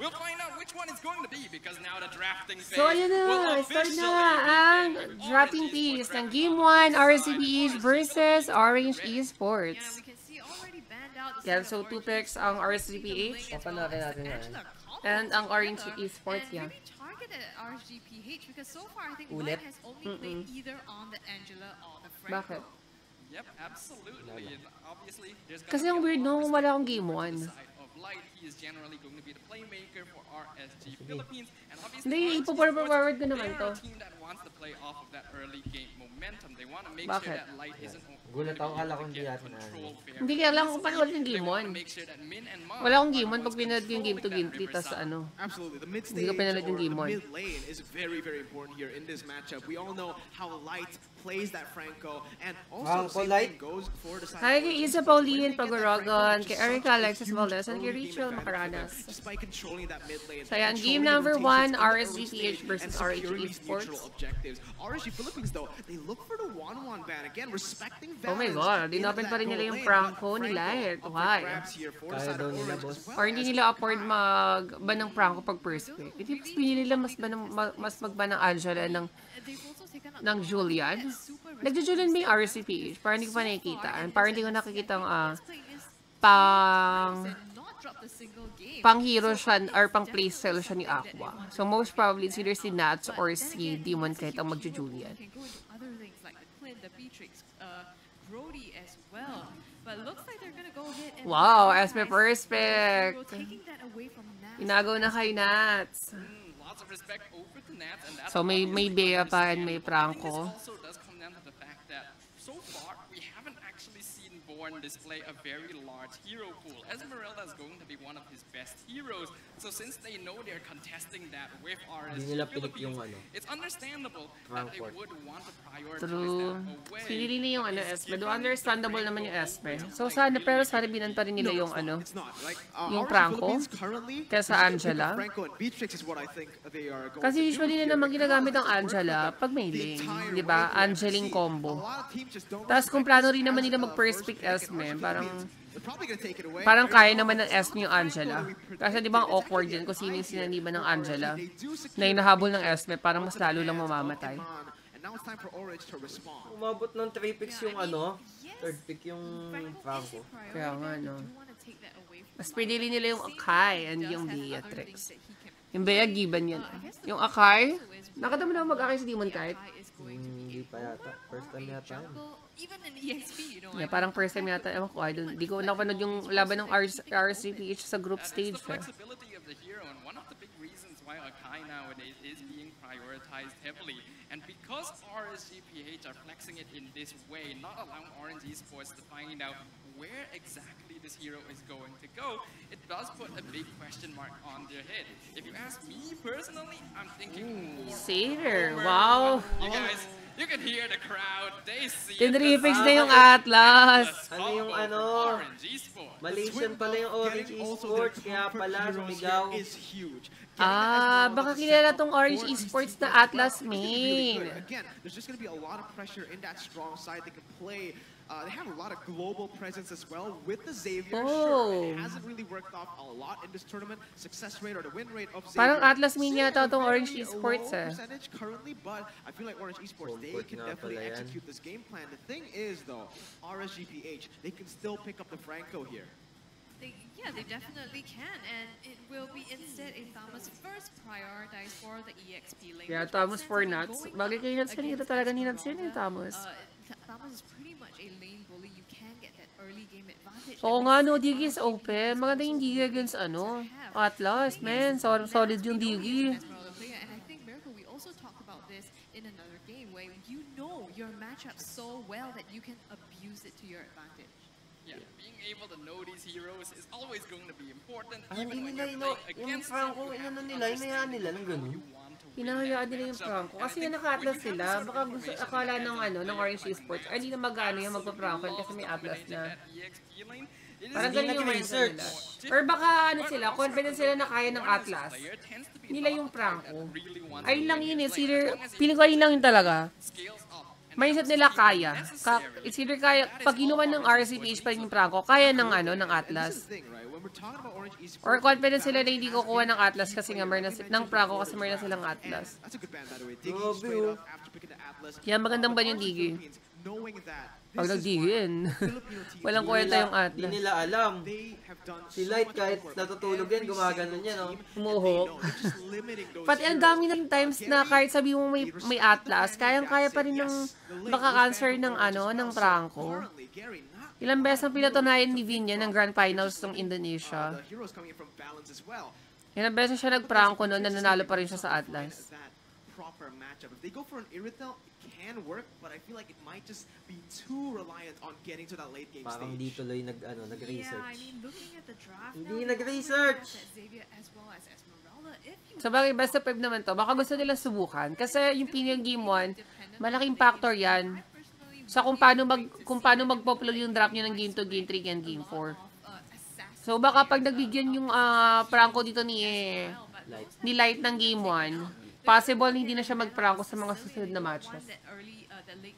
We'll find out which one it's going to be because now the drafting phase So ayun na, start na ang drafting phase ng Game 1 RCPH versus Orange Esports. Yan, yeah, so two picks ang RCPH Papanoorin natin yan. And ang Orange Esports yan. Yeah. RSGPH because so far I think Ulit? one has only mm -mm. played either on the Angela or the Franco. Yep, absolutely. And obviously, there's Kasi yung weird no, wala akong game 1. Light. He is generally going to be the playmaker for RSG Philippines. And obviously, Hindi, ipo-forward ko naman to. Wants to play off of that early game momentum. They want to make Bakit? sure that Light isn't Gulat ako, kala ko hindi get natin control fair. Hindi kaya lang kung panood yung 1. Mom Wala akong 1 ones pag pinanood yung game 2, controlling game that 3, tas riverside. ano. Absolutely. The mid Hindi ko stage pinanood or yung game the mid lane is very, very important here in this matchup. We all know how Light plays that Franco, and also Light. goes for the side. Hi kay Isa Pauline, Paguragon, kay Erica Alexis Valdez, and kay Rachel Macaranas. Just by controlling that mid lane. So yan, game number rotations one, in the early RSGPH stage, versus and RHE objectives. RSG Philippines though, they look for the one-on-one ban again, respecting Oh my balance God, in dinopen pa rin nila yung. Franco But ni Light. up for Why? Kaya daw nila, boss. Or hindi nila afford mag-ban ng Franco pag first pick. Hindi mas pinili nila mas, ban ng, ma- mas mag-ban ng Angela ng, ng Julian. Nagjo-Julian ba yung RCPH? Parang hindi ko pa nakikita. Parang hindi ko nakikita ang this pang pang hero siya or pang playstyle siya ni Aqua. So most probably it's either si Nats or si Demon kahit ang magjo-Julian. As Wow, that away from Nats. Inagaw na kay Nats. So may may Bea pa and may Franco. So far we haven't actually seen Born display a very large hero pool. Esmeralda is going to be one of his best heroes. So since they know they're contesting that with RSG Philippines, ano, it's understandable that they would want to prioritize True. that away. Pinili na yung ano, It's Esme. Do understandable naman yung Esme. So to, sana, pero sana binan pa rin nila yung it's not. ano. It's not. Like, uh, yung Franco Philippines currently, kesa Angela. up Franco and Beatrix is what I think they are going Kasi to do usually na naman ginagamit ang Angela pag may the lane. Di ba? MSC. combo. Tapos kung plano rin naman nila mag-first first pick Esme, parang parang kaya naman ng Esme yung Angela. Kasi di ba ang awkward din kung sino yung sinaniban ng. Angela. Na hinahabol ng Esme, parang mas lalo lang mamamatay. Umabot ng 3 picks yung ano, third pick yung Franco Kaya nga, no. Mas pinili nila yung Akai and yung Beatrix. Yung Bea Giban yan. Yung Akai, nakadama na mag-Akai sa Demon Kite. Hmm, Hindi pa yata. First time yata yun. even in EXP, you know, Yeah, parang first time yata, ewan ko, I don't, di ko napanood yung laban ng RSCPH sa group That is stage. the flexibility of the hero, and one of the big reasons why Akai nowadays is being prioritized heavily. And because RSGPH are flexing it in this way, not allowing Orange Esports to find out where exactly this hero is going to go, it does put a big question mark on their head. If you ask me personally, I'm thinking more Satyr, over- wow. You guys, you can hear the crowd. They see The na yung Atlas. Ano yung ano? Malaysian pala yung Orange Esports, kaya pala sumigaw. is huge. Ah, baka kilala tong Orange Esports na Atlas gonna main. Again, there's just going to be a lot of pressure in that strong side. They can play. Uh, they have a lot of global presence as well with the Xavier. Sure, Oh. it hasn't really worked off a lot in this tournament. Success rate or the win rate of Xavier. Parang Atlas main sitting yata at a tong Orange Esports, eh. percentage currently, but I feel like Orange Esports they can definitely execute this game plan. The thing is though, RSGPH they can still pick up the Franco here. Yeah, they definitely can, and it will be instead a Thomas first prioritized for the EXP lane. Which Thomas for Nuts. Bagay kay Nuts kanina talaga ni Nuts yun Esmeralda, eh, Thomas. uh, Th- Thomas is pretty much a lane bully. You can get that early game advantage. Oo nga no, Digi is open. Maganda yung Digi against ano, Atlas, man. Solid, solid yung Digi. and I think Miracle, we also talked about this in another game where you know your matchup so well that you can abuse it to your advantage. Able to know these heroes is always going to be important. Ah, even hindi when nila you're ino, playing yung against Franco, them, you have inano to nila, inayaan nila ng ganun. Hinahayaan nila yung. Franco. Kasi yung naka-Atlas sila, baka gusto, akala ng ano, ng Orange Esports, ay, hindi na magano yung magpa-Franco kasi may Atlas na. is Parang ganun yung nag-research. nila. Or baka ano sila, confident sila na kaya ng Atlas. Nila yung Franco. Ayun lang yun eh. Either, feeling ko ayun lang yun talaga. Mindset nila kaya. Ka, it's either kaya, pag ginawa ng RCPH pa rin yung Franco, kaya ng ano, ng Atlas. Or confident sila na hindi kukuha ng Atlas kasi nga meron ng before kasi meron silang Atlas. Grabe, oh. Kaya magandang ba yung? Philippines, knowing that Pag this is nagdigi why yun. Filipino teams Walang kwenta yung Atlas. Di nila alam. Si Light kahit natutulog yan, Every gumaganon single yan, team, and Umuho. they know they're just limiting those Pati ang dami ng times na kahit sabi mo may, may Atlas, kayang-kaya pa rin ng baka-cancer ng ano, ng Franco. Ilang beses ang pinatunayan ni Vinya ng Grand Finals ng Indonesia. Ilang beses siya nag-Franco noon na nanalo pa rin siya sa Atlas. That proper matchup. If they go for an Irithel, it can work, but I feel like it might just be too reliant on getting to that late game Parang stage. di tuloy nag, ano, Yeah, I nag-research. mean, looking at the draft Hindi nag-research. already have that Xavier as well as Esmeralda. If you Sa bagay, best of 5 naman to. Baka gusto nila subukan. Kasi yung Pinion Game 1, malaking factor yan sa kung paano mag kung paano magpo-flow yung drop niyo ng game 2, game 3, and game 4. of, uh, assassin So baka pag nagbigyan yung ah, Franco dito ni Light. ni Light ng game 1, possible hindi na siya mag-Franco sa mga susunod na matches.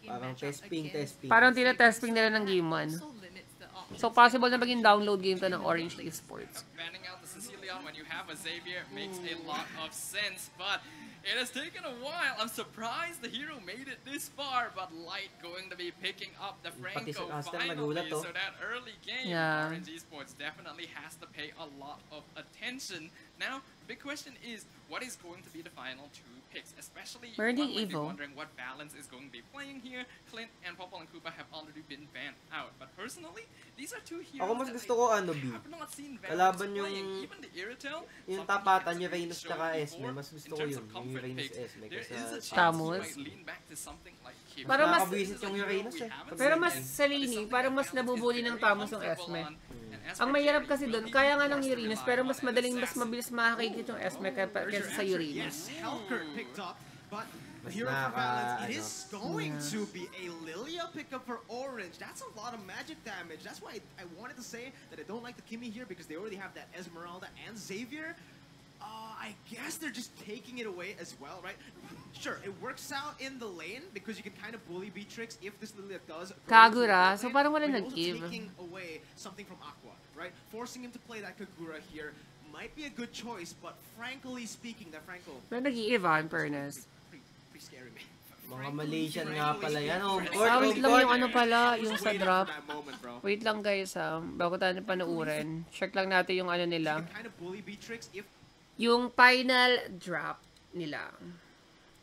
Parang testing, testing. Parang tinetesting nila ng game 1. also limits the options. So possible na maging download game to ng Orange Esports. Banning out the Sicilian when you have a Xavier makes a lot of sense, but it has taken a while. I'm surprised the hero made it this far, but Light going to be picking up the Franco finally. oh. So that early game, Yeah. Orange Esports definitely has to pay a lot of attention. Now, the big question is, what is going to be the final two picks? Especially ding one might be Evo. wondering what balance is going to be playing here. Clint and Popol and Kuba have already been banned out, but personally, these are two heroes Ako mas that gusto I ko ano, B. have not seen Kalaban Valens yung- playing. Even the Irritel, yung tapatan niya, Reynos tsaka Esme, mas gusto ko yun, yung Reynos. Esme There kaysa is a sa- chance Tamus. like. Pero mas- Nakakabwisit yung Uranus eh. Pero mas sa Lini, parang mas nabubuli ng Tamus yung Esme. Ang mahirap kasi doon, kaya nga ng Uranus, pero mas madaling, mas mabilis makakigit yung Esme kaysa sa Uranus. Mas balance, it is going to be a Lilia pickup for Orange. That's a lot of magic damage. That's why I, I wanted to say that I don't like the Kimmy here because they already have that Esmeralda and Xavier. Uh, I guess they're just taking it away as well, right? Sure, it works out in the lane because you can kind of bully Beatrix if this Lilia does. Kagura, so parang wala nag-give. taking away something from Aqua, right? Forcing him to play that Kagura here might be a good choice, but frankly speaking, that Franco Pero in fairness. pretty, pretty scary, man. Mga Malaysian nga pala yan. Home court, Ah, wait lang court. yung ano pala, yung sa drop. Wait lang guys, ah, bago tayo panoorin. Check lang natin yung ano You nila. can kind of bully Beatrix if Yung final drop nila.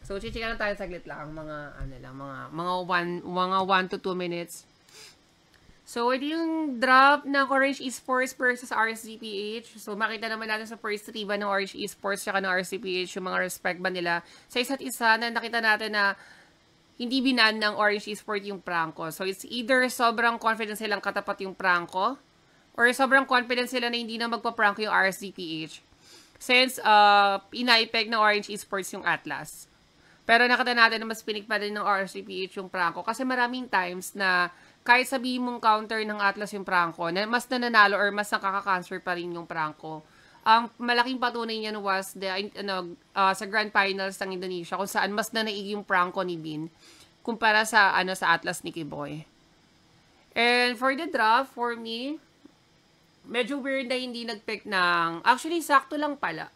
So, chichika lang tayo saglit lang, mga ano lang, mga mga 1 mga 1 to 2 minutes. So, ito yung drop ng Orange Esports versus RSGPH. So, makita naman natin sa first three ba ng Orange Esports at ng RSGPH yung mga respect ba nila sa isa't isa na nakita natin na hindi binan ng Orange Esports yung Franco. So, it's either sobrang confident silang katapat yung Franco or sobrang confident sila na hindi na magpa-Franco yung RSGPH since uh, inaipeg ng Orange Esports yung Atlas. Pero nakita natin na mas pinik pa din ng RCPH yung Franco kasi maraming times na kahit sabihin mong counter ng Atlas yung Franco, na mas nananalo or mas nakaka-cancer pa rin yung Franco. Ang malaking patunay niyan was the, ano, uh, sa Grand Finals ng Indonesia kung saan mas nanaig yung Franco ni Bin kumpara sa ano sa Atlas ni Kiboy. And for the draft, for me, medyo weird na hindi nag-pick ng... Actually, sakto lang pala.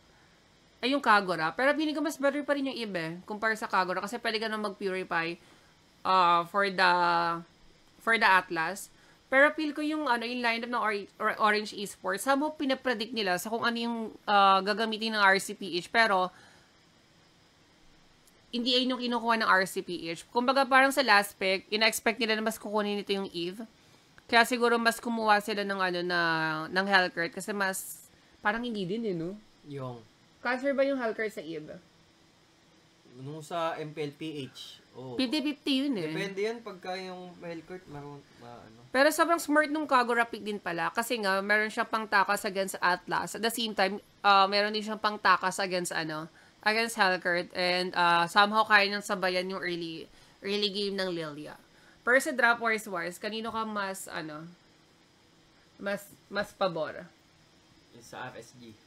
Ay, yung Kagura. Pero piling ko mas better pa rin yung Ibe kumpara sa Kagura kasi pwede ka mag-purify uh, for the for the Atlas. Pero feel ko yung ano yung lineup ng Or- Or- Orange Esports, somehow pinapredict nila sa kung ano yung uh, gagamitin ng RCPH. Pero hindi ay yung kinukuha ng RCPH. Kumbaga parang sa last pick, ina-expect nila na mas kukunin nito yung Eve. Kaya siguro mas kumuha sila ng ano na ng Hellcurt kasi mas parang hindi din eh, no? Yung, Cancer ba yung Hellcurt sa Eve? nung sa MPLPH. Oh. 50-50 yun eh. Depende yan pagka yung Hellcourt, maroon, ma, ano. Pero sobrang smart nung Kagura pick din pala kasi nga meron siyang pangtakas against Atlas. At the same time, uh, meron din siyang pangtakas against ano, against Hellcurt and uh, somehow kaya niyang sabayan yung early early game ng Lilia. Pero sa Drop Wars Wars, kanino ka mas ano mas mas pabor? Sa RSG.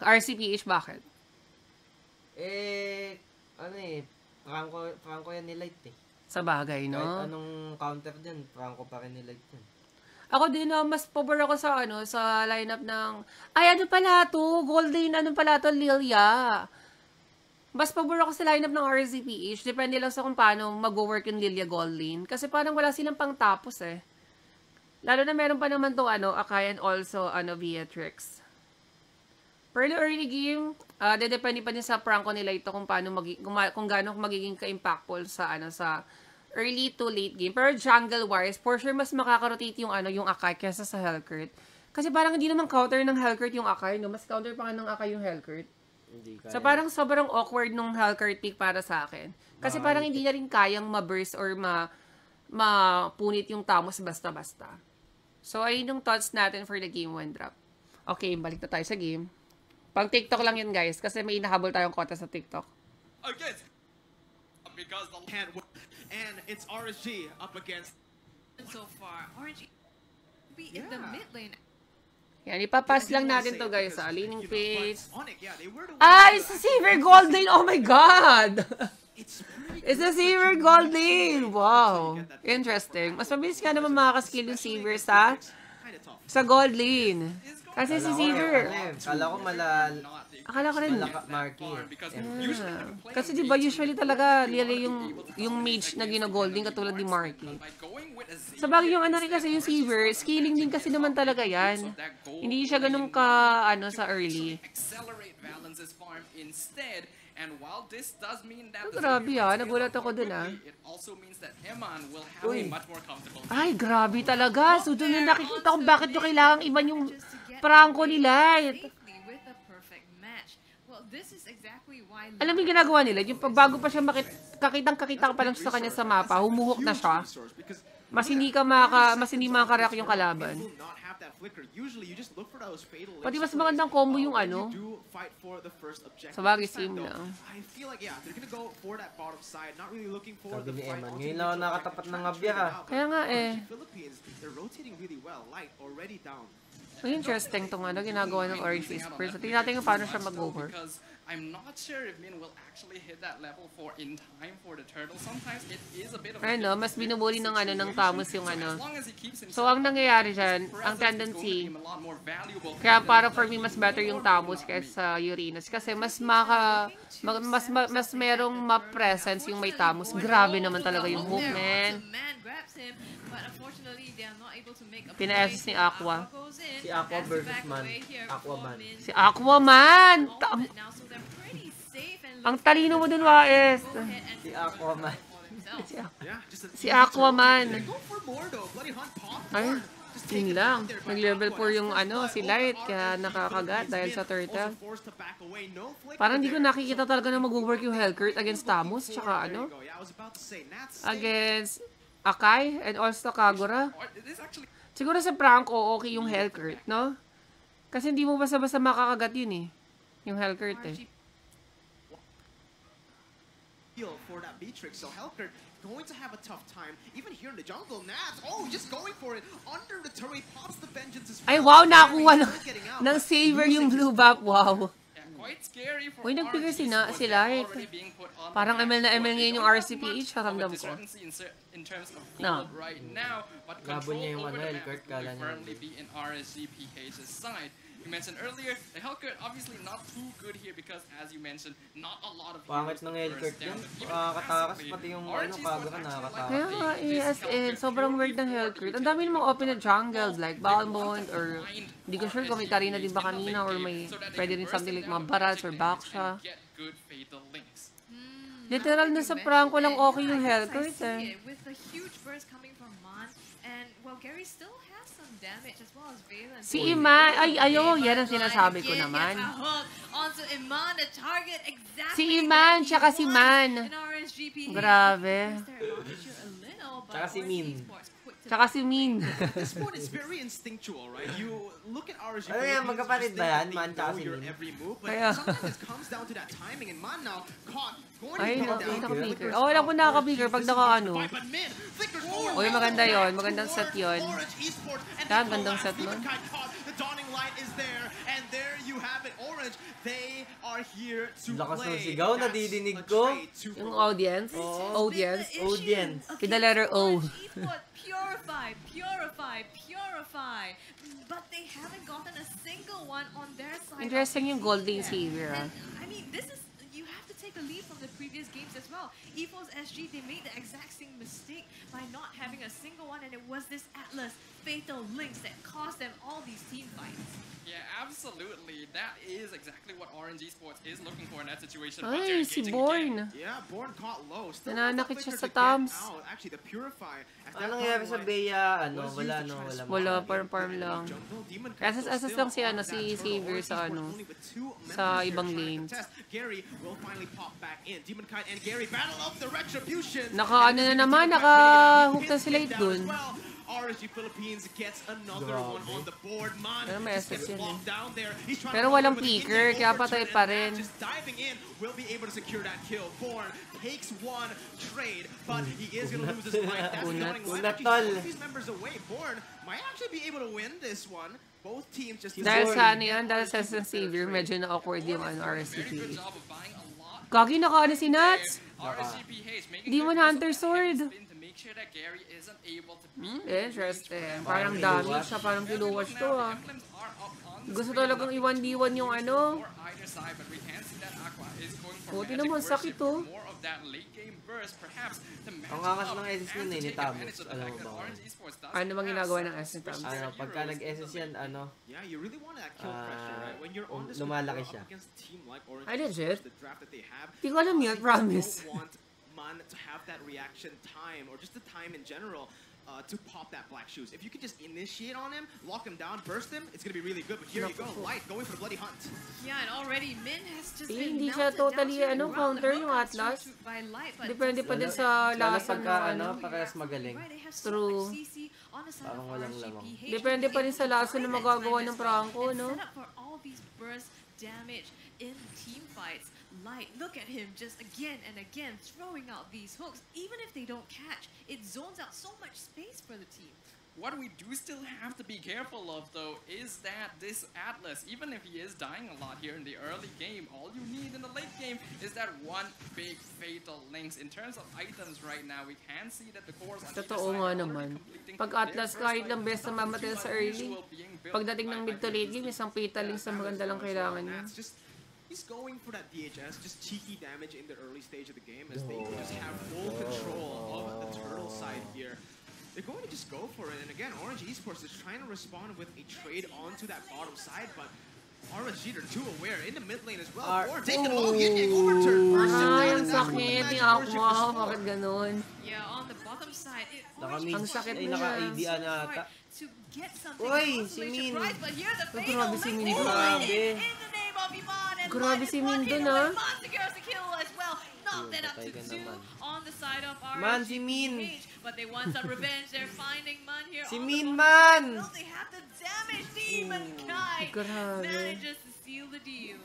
RCPH bakit? Eh, ano eh, Franco, Franco yan ni Light eh. Sa bagay, no? Kahit anong counter dyan, Franco pa rin ni Light yan. Ako din, ah, mas pabor ako sa, ano, sa lineup ng, ay, ano pala to? Golden, ano pala to? Lilia. Mas pabor ako sa lineup ng RZPH. Depende lang sa kung paano mag-work yung Lilia Golden. Kasi parang wala silang pang tapos eh. Lalo na meron pa naman to ano, Akai and also, ano, Beatrix. Pero early game, ah depende pa din sa pranko nila ito kung paano magi, kung, kung gaano magiging ka-impactful sa ano sa early to late game. Pero jungle wise, for sure mas makaka-rotate yung ano yung Akai kaysa sa Hellcurt. Kasi parang hindi naman counter ng Hellcurt yung Akai, no? Mas counter pa nga ng Akai yung Hellcurt. Hindi kaya. So parang sobrang awkward nung Hellcurt pick para sa akin. Kasi parang hindi niya rin kayang ma-burst or ma mapunit yung Tamos basta-basta. So ayun yung thoughts natin for the game 1 drop. Okay, balik na tayo sa game. Pang TikTok lang yun guys kasi may inahabol tayong kota sa TikTok. Against because the win. And it's RSG up against. so far. Orange be in the Yeah. mid lane. Yan, ipapass lang natin to guys sa leaning know, but page. Yeah, Ah, it's a Silver Golden! Oh my God! It's a you Golden! Wow! Interesting. Mas mabilis nga naman makakaskill yung sa Kinda tough. sa Gold Lane. Kasi si Kala ko, Silver, ano eh, Kala ko malal... akala ko rin, Malaka, Marky eh. Eh, Yeah. play Kasi di ba usually talaga lili yung yung mage na the katulad ni Marky. Sa bagay yung ano rin kasi yung is scaling din kasi naman talaga yan. Hindi siya ganun ka ano sa early. And while this does mean that Oh, the grabe ah. Nagulat ako dun, ah. quickly, It also means that Eman will have a Uy. much more comfortable Ay, grabe talaga. So, doon yung nakikita kung bakit yung kailangan iban yung prangko nila. why Alam mo yung ginagawa nila? Yung bago pa siya makit, kakitang kakita ka pa lang sa kanya sa mapa, humuhok na siya. Mas hindi ka maka, mas hindi makakarak yung kalaban. Pati mas magandang combo uh, yung ano. Sa bagay, looking for Sabi ni onto ngayon lang nakatapat ng abya, ah. out, Kaya nga, eh. Interesting tong ano, ginagawa ng Orange. So, tingnan natin kung paano siya mag-over. I'm not sure if Min will actually hit that level for in time for the turtle. Sometimes it is a bit of a Ayun, no, mas binubuli ng ano, ng Tamos yung ano. So, ang nangyayari dyan, present, ang tendency, Kaya para for me, mas better yung Tamos kaysa Uranus. Kasi mas maka, ma- mas, ma- mas merong ma-presence yung may Tamos. Grabe naman talaga yung hook, man. Pina-assist ni Aqua. Si Aqua versus Man. away here Aqua for Man. Min. Si Aquaman! Ta- ang talino mo dun, Waes. Si Aquaman. Si Aquaman. popped Ay, yun lang. Nag-level Aqua. 4 yung ano, si Light, kaya nakakagat dahil sa turtle. Parang hindi ko nakikita talaga na mag-work yung Hellcurt against Tamos, There tsaka ano, against Akai and also Kagura. Siguro sa prank, oo, okay yung Hellcurt, no? Kasi hindi mo basta-basta makakagat yun eh. Yung Hellcurt eh. Feel for that Beatrix. So Hellcurt going to have a tough time. Even here in the jungle, Nats, oh, just going for it. Under the turret, pops the vengeance as Ay, well. wow, ng, Still getting out, ng but saver yung blue buff. Wow. yeah, quite scary for Uy, nag-figure RNG si na- sports. si They're Light. already being put on the Parang ML na. ML ngayon yung RCPH, a ko. No. right now, but Labo niya yung ano, will kala niya. You mentioned earlier, the Hellcurt obviously not too good here because, as you mentioned, not a lot of Pangit ng to Hellcurt burst yun. Nakakatakas, passively, pati yung ano, Kagura actually nakakatakas. Kaya nga, eh, as in, sobrang weird ng Hellcurt. Ang dami namang open na jungles, like Balmond, or hindi ko sure kung may Karina din ba kanina, or may pwede rin something like mga Barats or Baksha. Links. Literal na sa prank ko lang okay yung Hellcurt eh. it with the huge burst coming from Mon, and well, Gary still Si Iman, ay, ayo, yan ang sinasabi ko naman. Onto Iman, the target exactly Si Iman, tsaka si Man. Grabe. Tsaka si Min. Tsaka si Min. At this point, it's very instinctual, right? You look at RSG. Ano yan, Philippines, magkapatid you just ba think yan? that they Man tsaka know si your Min? every move, but Kaya- sometimes it comes down to that timing. And Man now caught going Ay, to naka- down. Flickers Oh, alam ko RSG pag naka-ano. Uy, maganda yon, magandang set yon. They gandang set nun. The dawning light is there, and there you have it. Orange, They are here to Lakas ng play. sigaw, That's nadidinig a ko. trade to Yung Baroque. audience. Oo. Audience. Audience. With the letter O. Purify, purify, purify. But they haven't gotten a single one on their side. of Interesting the yung team Golden yet. Savior. And, I mean, this is you have to take a lead from the previous games as well. EVOS SG they made the exact same mistake by not having a single one, and it was this Atlas Fatal Links that caused them all these team fights. Yeah, absolutely. That is exactly what RNG Sports is looking for in that situation. Ay, si Born. Yeah, Born caught low. Still Nananakit has siya sa flicker to thumbs. get out. Actually, the Purify. Anong nangyari sa Bea? Ano, wala, no, wala. Wala, the parang farm Demon lang. Still lang si ano, si. Xavier sa ano, sa ibang contest. Gary will finally pop back in. Demon and Gary battle of the Retribution. Naka- ano na naman, naka-hook na sila pinned down dun. RSG Philippines gets another one Grabe. on the board. Man, Pero may assist yun locked eh. down there. He's trying Pero to walang the Indian kaya patay pa rin. Just diving in will be able to secure that kill. Born takes one trade, but he is going to lose his life. That's Unat. going. Unat, Actually, these members away. Born might actually be able to win this one. Both teams just Dahil sa ano yan, dahil sa San Xavier, medyo na-awkward yung ano, Very good RSCP. job of buying a lot. Gagi, naka ano si Nuts? Good use of Hunter sword. That Gary isn't able to Hmm, the interesting. range Parang dami siya, parang kiluwas to ah. Gusto talagang i-1v1 yung ano. Buti naman, sakit, oh. to Ang angas ng SS nun eh, ni the Alam mo ba? Ano bang ginagawa ng SS Tamos? their Ano, pagka nag-SS yan, ano, this lumalaki siya. Ay, legit? the draft that they have, Di ko alam yun, teams promise. Don't want Man to have that reaction time or just the time in general. Uh, to pop that black shoes. If you can just initiate on him, lock him down, burst him, it's gonna be really good. But here you go, Light going for the bloody hunt. Yeah, and already Min has just Eh, been hindi siya totally, down to ano, counter yung Atlas. by Light, but Depende pa just- din sa Lalo lasa pagka, ng ano, ano. parehas magaling. Right, they have so True. much CC on the side Parang of walang RSGPH. lamang. Depende pa rin sa lasa Right ng magagawa ng as well. Franco, And no? set up for all these burst damage in team fights. Light, look at him just again and again throwing out these hooks. Even if they don't catch, it zones out so much space for the team. What we do still have to be careful of, though, is that this Atlas, even if he is dying a lot here in the early game, all you need in the late game is that one big fatal links. In terms of items right now, we can see that the cores on either Totoo side nga are naman. already completing Pag their Atlas, first kahit life. lang best na Something mamatay sa early, unusual being built Pagdating ng mid to late game, isang fatal links na maganda lang kailangan niya. That's just he's going for that DHS, just cheeky damage in the early stage of the game as they just have full control of the oh. turtle side here. They're going to just go for it, and again, Orange Esports is trying to respond with a trade onto that bottom side, but RSG they're too aware in the mid lane as well. Ar- Or taking all yin yang overturn. Burst him Ay, ang and that's what the sakit Magic ni Worship Aqua. is for. Bakit ganun? Yeah, on the bottom side, it Naka-mid- Ang sakit ay, na naka-AD niya. na ata. to get something Uy, possibly si Min. surprise, but here the Ay, fatal grabe si link Min is Grabe. In the name of Iman and Grabe minus si one Min hit doon, away. ah. Man secures the kill as well. Knock Yun, that up patay to ka two naman. on the side of RSGPH. Man, si Min. But they want some revenge. They're finding Man here Si on Min, the bottom man. side. Will they have the damage? Demon Knight Grabe. manages to seal the deal.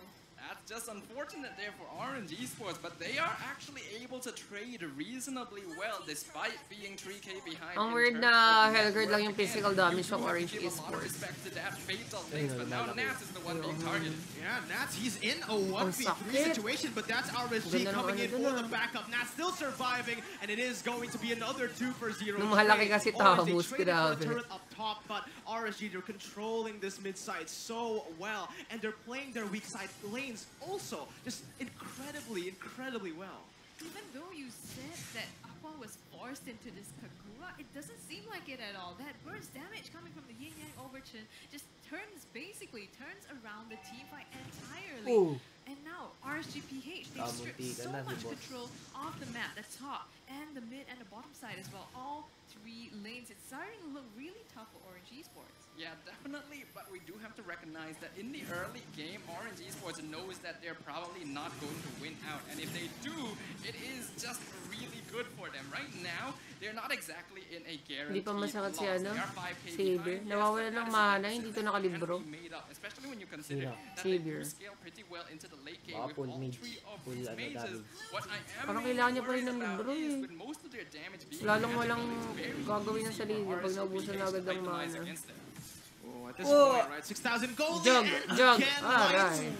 That's just unfortunate there for RNG Esports, but they are actually able to trade reasonably well despite being 3k behind. Ang in weird terms na of lang yung physical damage do ng have to Orange give a lot of Esports. respect to that fatal links, but now. Nats is the one being targeted. Yeah, Nats, he's in a 1v3 situation, but that's RSG coming in for the backup. Nats still surviving, and it is going to be another 2 for 0. Nung mahalaki kasi Tamus, grabe. Turret up top, but RSG, they're controlling this mid side so well, and they're playing their weak side lanes also just incredibly, incredibly well. Even though you said that Aqua was forced into this Kagura, it doesn't seem like it at all. That burst damage coming from the Yin Yang Overton just turns, basically, turns around the team fight entirely. Ooh. And now, RSGPH, they stripped so much control of the map, the top, and the mid and the bottom side as well. All three lanes. It's starting to look really tough for Orange Esports. Yeah, definitely, but we do have to recognize that in the early game, Orange Esports knows that they're probably not going to win out, and if they do, it is just really good for them. Right now, they're not exactly in a guaranteed Hindi pa masakit si loss. They are 5K Saber. behind. Yes, ng that is mana, a hindi to nakalibro. made up, especially when you consider Sino? that they scale pretty well into the late game Baka with full all mage. three of Full ano mages. damage. What I am Parang kailangan niya pa rin ng libro eh. Lalong walang gagawin ng sarili pag naubusan na agad to ng itemize mana. Oh, at this Whoa. point, right? 6,000 gold Jug, and jug. again, Aray. Light.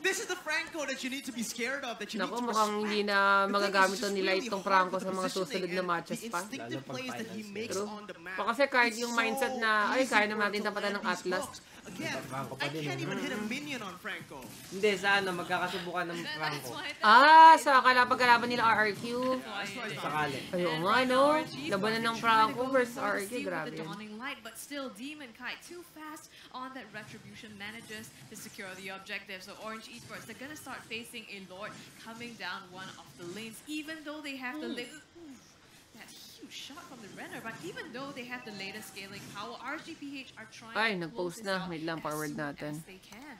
This is the Franco that you need to be scared of, that you Naku, need to mukhang hindi na magagamit to nila really itong Franco sa mga susunod na matches pa. Lalo pag finals. True. Pa kasi kahit yung mindset na, ay, kaya naman natin tapatan ng Atlas. Hooks. Again, I can't even hit a minion on Franco. Hindi, sa ano, magkakasubukan ng Franco. Ah, sa kalapag-kalaban nila RRQ. that's why it is. Sakali. Ay, oo And nga, right no? now, RNG is Labanan ng Franco versus for the RRQ, grabe the yun. Dawning Light, but still Demon Kite too fast on that retribution manages to secure the objective. So Orange Esports, they're gonna start facing a Lord coming down one of the lanes, even though they have the shot from the Renner, but even though they have the latest scaling power, RGPH are trying Ay, to nag-post close this na. Wait lang, as forward soon natin. as they can.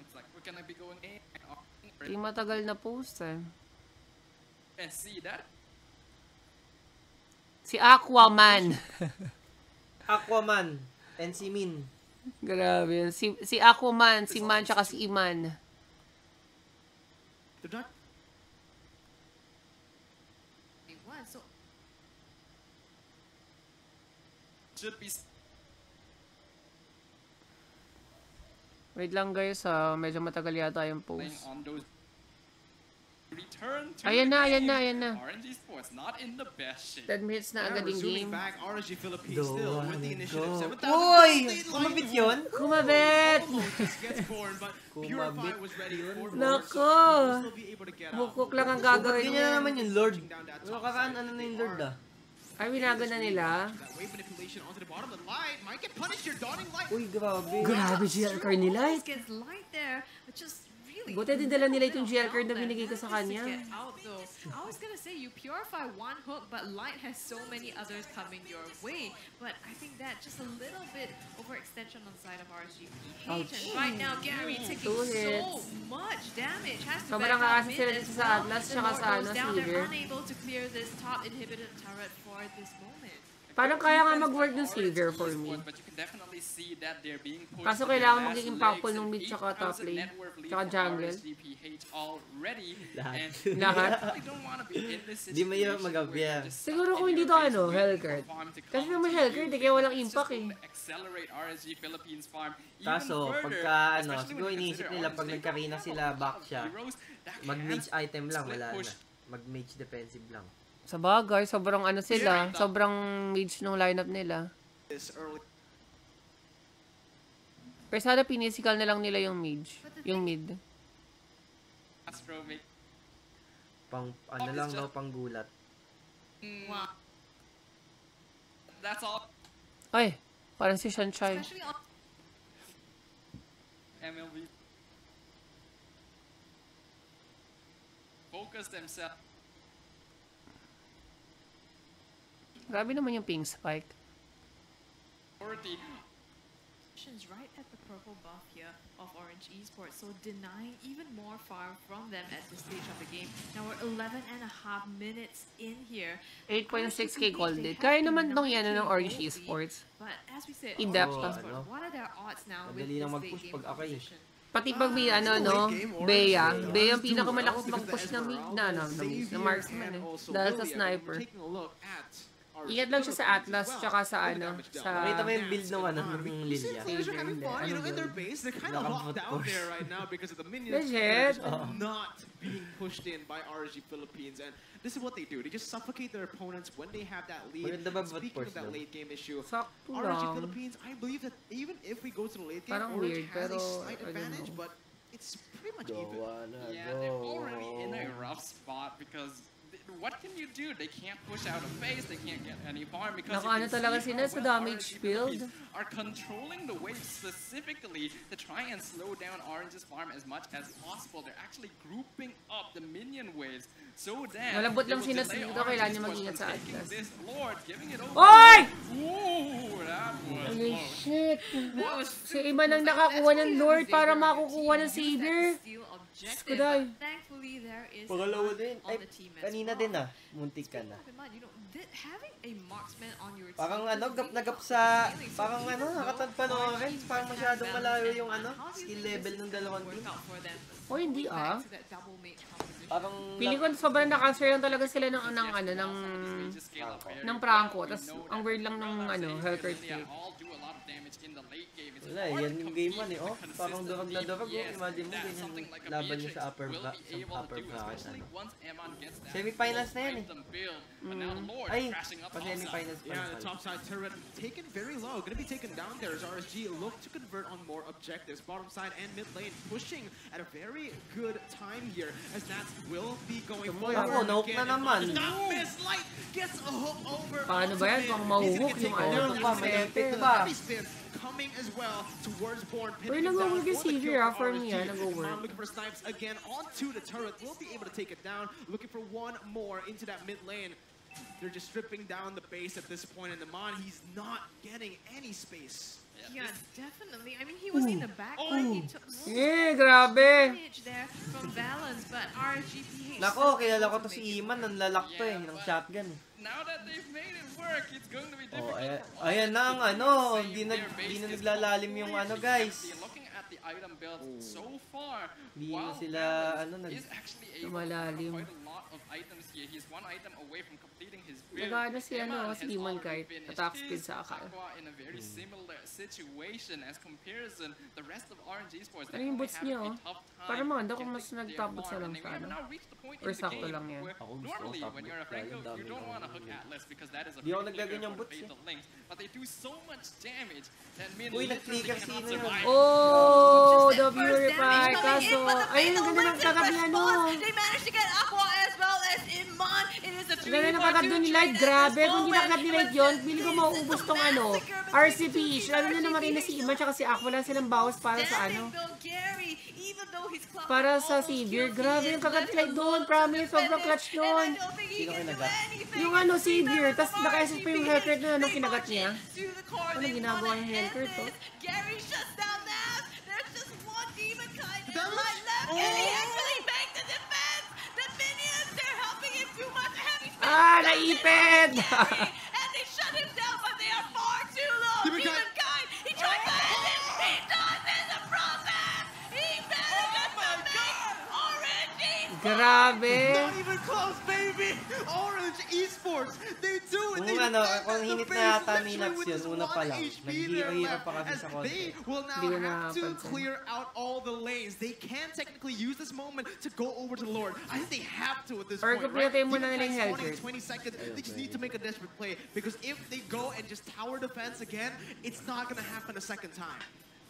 It's like we're gonna be going A. Hindi matagal na post eh. And see that? Si Aquaman. Aquaman. And si Min. Grabe. Si, si Aquaman, si Man, tsaka si Iman. They're not They won, so Should be Wait lang guys ha. Medyo matagal yata yung post. Return to Ayan na, ayan game. na, ayan na. RNG Sports not in the best shape. 10 minutes na agad yung game. back, RNG Philippines Don't still with the initiative. go. 7,000 Uy! Kumabit yun? Kumabit! Kumabit the Nako! Bukok lang ang gagawin niya. na naman yung Lord? Top kakaan, ano na yung Lord ah. Ay, winago na nila. Uy, grabe. Grabe GL card Buti din dala nila itong GL card na binigay ko sa kanya. I was gonna say you purify one hook, but light has so many others coming your way. But I think that just a little bit overextension on the side of RSGPH. Ouch. And right now, Gary taking so much damage. Has to Sobrang mid sila dito sa. Atlas, tsaka sa ano. Silver. They're unable to clear this top inhibited turret for this moment. Parang kaya nga mag-work ng Silver for me. Kaso kailangan impactful and nung mid tsaka 8,000 top lane. Tsaka jungle. Lahat. Lahat? I really don't want to be in this Di mahirap situation mag-abya. where you're just Siguro kung in hindi your to ano, to Kasi naman you. eh, kaya walang impact eh. Kaso, pagka ano, siguro iniisip nila pag nagkarina sila, back siya. Mag-mage item lang, wala na. Mag-mage defensive lang. Sa bagay, sobrang ano sila. Sobrang mage nung lineup nila. Pero sana pinisikal na lang nila yung mage. Yung mid. Pang, ano lang, no, pang gulat. Wow. that's all Ay, parang si Shanchai. MLB focus themselves Grabe naman yung ping spike. already positions right at the purple buff here of Orange Esports, so denying even more far from them at this stage of the game. Now we're 11 and a half minutes in here. 8.6k golded. Kaya naman tong yan ng Orange Esports. But as we said, In Orange depth pa. Esports, Ano? what are their odds now with Madali this lang late mag-push game pag ako eh. composition? Pati pag may ano, no? Bea. Bea ang pinakamalakas mag-push na mid na, no, na, mid, na marksman eh. Dahil sa sniper. Ingat lang siya sa Atlas, tsaka sa ano, sa... Nakita mo yung build ng ano, ng Lilia. They're just having fun, you know, in their base. They're kind of locked Nakabot down push. there right now because of the minions. Legit? are not being pushed in by RG Philippines. And this is what they do. They just suffocate their opponents when they have that lead. Maganda ba bot Speaking of that late game issue, RG. Philippines, I believe that even if we go to the late game, Parang Orange has a slight advantage, but it's pretty much even. Yeah, they're already in a rough spot because what can you do? They can't push out a base, they can't get any farm because you Nakaano can talaga see sila how sa well damage RNG build. Philippines Are controlling the wave specifically to try and slow down Orange's farm as much as possible. They're actually grouping up the minion waves so that Malambot they lang sila delay dito, kailangan niya mag-ingat sa taking Atlas. This Lord, giving it over. Oy! Ooh, that was close. Was Si Iman ang nakakuha ng Lord para makukuha ng Savior. Diyos ko, day. Thankfully, there is Pangalawa din. Ay, kanina din ah. Muntik ka na. Parang ano, gap na gap sa, parang ano, though nakatagpa ng parang masyadong malayo yung ano, skill level ng dalawang team. O, hindi going ah. Parang... Feeling ko sobrang na-cancer lang talaga sila ng, ng ano, ng, ng Franco. Tapos, ang weird lang ng, ano, Hellcurt kick. Wala eh, yan yung game 1 eh. Oh, parang durag na durag. Oh, imagine mo, ganyan yung laban niya sa upper, bra sa upper bracket. Ano. Semifinals na yan eh. Ay, pa-semifinals pa Yeah, rin the top side turret taken very low. Gonna be taken down there as RSG look to convert on more objectives. Bottom side and mid lane pushing at a very good time here as Nats will be going Tumoy forward. ako, nahook again. na naman. Does Not miss light gets a hook over. Paano ba yan? onto Pang mahuhook yung take ano, pa, the may epic The pa. heavy spin coming as well towards Born. Uy, pinning him nag-work down yung for the CV kill for for me RSG. ah, nag-work. Looking for snipes again onto the turret. Will be able to take it down. Looking for one more into that mid lane. They're just stripping down the base at this point, and Iman, he's not getting any space. Yeah, definitely. I mean, he was in the back line. He took most Eh, grabe. damage there from Balance, but RGPH. Nako, kilala ko to si Iman, ang lalak to eh, ng shotgun eh. Now that they've made it work, it's going to be Oh, difficult. ayan, for ayan na ang ano, to hindi na, hindi na base. naglalalim yung ano guys. At the item build so far, Hindi while sila, ano, nag- is actually able to Lumalalim. have quite a lot of items here. He's one item away from completing his build. Nag-ano si ano, si has Demon already Kite, finished attack his. speed sa Akal. Aqua in a very similar situation as comparison. The rest of RNG Sports Ano yung definitely boots having niya, a oh? tough time Parang maganda kung mas their nag-top boots na farm. lang sa ano. Or sakto lang yan. Ako gusto ko normally top when boot you're a lang, Franco, dami you don't want to ako hook. Atlas because that is a naggaganyang clicker for boots, eh. fatal links. But they do so much damage that Uy, literally cannot survive. Oh, the that damage coming in, Kaso, the ayun, ang ganda ng ano. response, They managed to get Aqua as well as Iman. It is a Ang ganda ng 3-1-2 kagad doon ni Light. Grabe, kung hindi nakagad ni Light yun, pili ko mauubos tong ano, RCP. Lalo na namatay na si Iman tsaka si Aqua lang silang bawas para sa ano. Para sa Savior. Grabe yung kagad ni Light doon. Promise, sobrang clutch doon. Sino kinagat? Yung ano, Savior. Tapos naka-SS pa yung Hellcurt na anong kinagat niya. Ano ginagawa ng Hellcurt, oh? Gary shuts down Nav. Kind in Damage? light left, and he actually banked the defense. The minions, they're helping him too much. Heavy spin Ah, down naipit! And they shut him down, but they are far too low. Demon Demon, kind. kind, he tried to end it. He does in the process. He manages to make orange Grabe. They ano, kung hinit na yata ni with yun, una pa lang. There pa kasi sa konti. Hindi ko napansin. clear out all the lanes. They can technically use this moment to go over to Lord. I think they have to at this Or point, right? mo na nila yung Knight's spawning in Hellcurt. 20 seconds. They just need to make a desperate play because if they go and just tower defense again, it's not gonna happen a second time.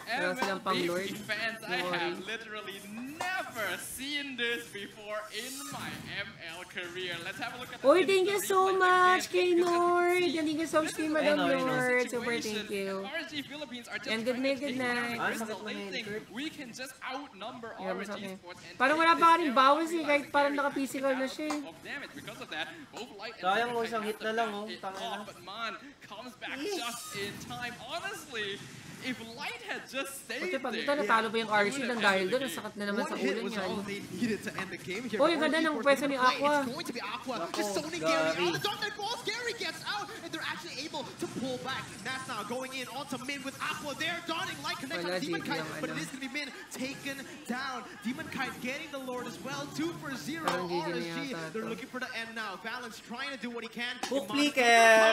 Wala silang pang MLB Lord. fans, I have literally never seen this before in my ML career. Let's have a look at instant thank you so much kay Nord. Thank you so much kay Madam. Nord. Super thank you. and RSG Philippines are just And good night, good night. na. We can just outnumber masakit. Sports and Parang wala pa rin bawas eh, kahit parang naka-physical na siya eh. of damage because of that. Both Light and Sayang mo, isang hit na lang, oh. But Man comes back just in time. Honestly, if Light had just stayed Buti pag there, ito natalo pa yung RC nang dahil doon, ang sakit na naman One sa hit ulo was niya. all they needed to end the game here. Uy, ang Orange ganda ng Esports pwesto gonna ni play. Aqua. It's going to be Aqua. Nako, Just zoning Gary. Gary out. The Dark Knight falls. Gary gets out, and they're actually able to pull back. That's now going in onto Min with Aqua there. Donning light connect Wala, on Demon JP Kite, ang but it ano. is going to be Min taken down. Demon Kite getting the Lord as well. Two for zero. Parang GG na RSG. yata They're to. looking for the end now. Balance trying to do what he can. Hook Iman- flicker!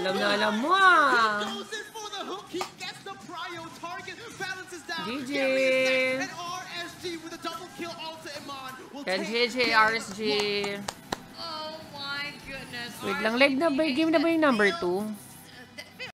Alam na alam mo He ah. goes in for the hook. He gets the prio target. Balance is down. GG. And RSG with a double kill onto Iman. Will Yan, take GG, RSG. Oh my goodness. Wait lang, leg na ba? Game na ba yung number 2?